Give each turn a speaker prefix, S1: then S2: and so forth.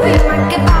S1: my kebab.